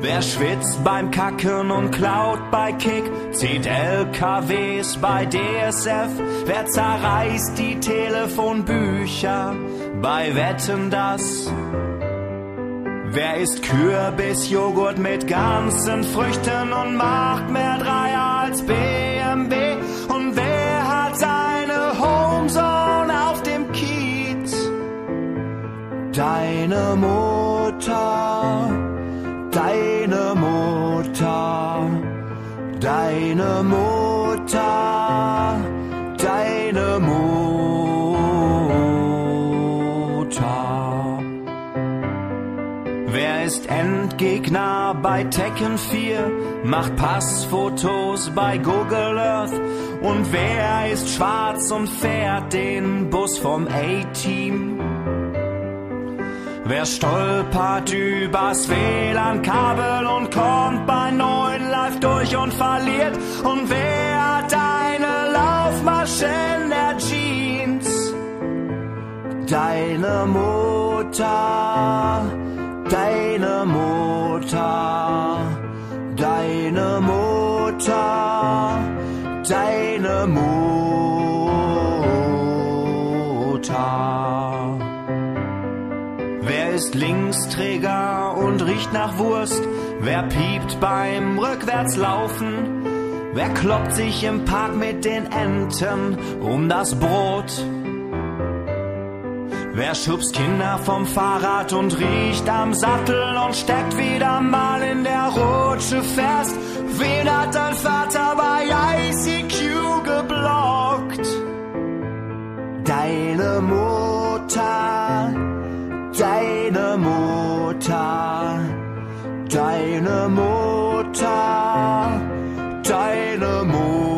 Wer schwitzt beim Kacken und klaut bei Kick, zieht LKWs bei DSF, wer zerreißt die Telefonbücher bei Wetten das? Wer isst Kürbisjoghurt mit ganzen Früchten und macht mehr Dreier als BMW? Und wer hat seine Homezone auf dem Kiez? Deine Mutter, Mutter, deine Mutter, deine Mutter. Wer ist Endgegner bei Tekken 4? Macht Passfotos bei Google Earth. Und wer ist schwarz und fährt den Bus vom A-Team? Wer stolpert übers WLAN-Kabel und kommt bei neuen live durch und verliert? Und wer hat eine Laufmasche in der Jeans? Deine Mutter, deine Mutter, deine Mutter, deine Mutter. Ist Linksträger und riecht nach Wurst? Wer piept beim Rückwärtslaufen? Wer kloppt sich im Park mit den Enten um das Brot? Wer schubst Kinder vom Fahrrad und riecht am Sattel und steckt wieder mal in der Rutsche fest? Wen hat dein Vater bei ICQ geblockt? Deine Mutter, deine Mutter, deine Mutter.